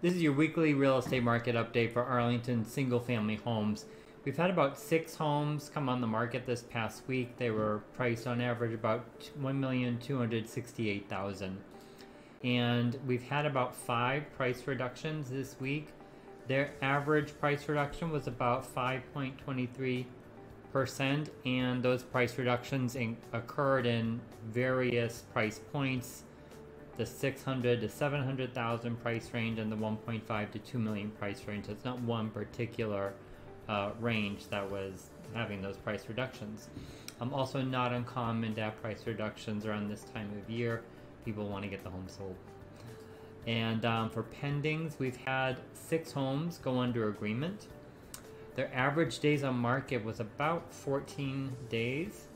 This is your weekly real estate market update for Arlington single family homes. We've had about six homes come on the market this past week. They were priced on average about 1,268,000. And we've had about five price reductions this week. Their average price reduction was about 5.23%, and those price reductions in, occurred in various price points the 600 to 700,000 price range and the 1.5 to 2 million price range. It's not one particular uh, range that was having those price reductions. Um, also not uncommon to have price reductions around this time of year. People want to get the home sold. And um, for pendings, we've had six homes go under agreement. Their average days on market was about 14 days,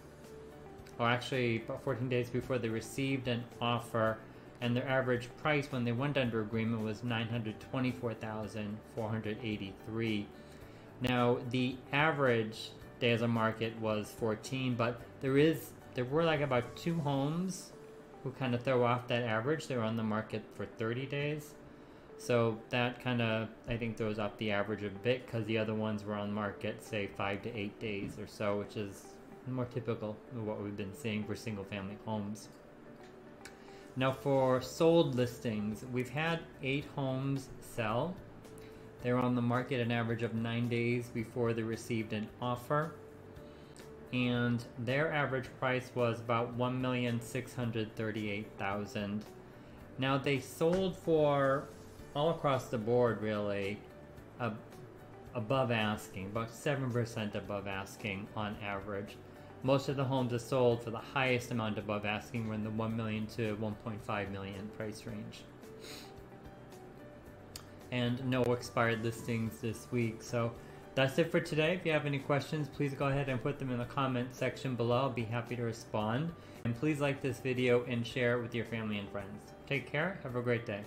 or actually about 14 days before they received an offer and their average price when they went under agreement was 924,483. Now, the average days on market was 14, but there is there were like about two homes who kind of throw off that average. They were on the market for 30 days. So that kind of, I think, throws off the average a bit because the other ones were on market, say, five to eight days or so, which is more typical of what we've been seeing for single family homes. Now for sold listings, we've had eight homes sell. They were on the market an average of nine days before they received an offer. And their average price was about 1,638,000. Now they sold for all across the board really uh, above asking, about 7% above asking on average. Most of the homes are sold for the highest amount above asking were in the 1 million to 1.5 million price range. And no expired listings this week. So that's it for today. If you have any questions, please go ahead and put them in the comment section below. I'll be happy to respond. And please like this video and share it with your family and friends. Take care. Have a great day.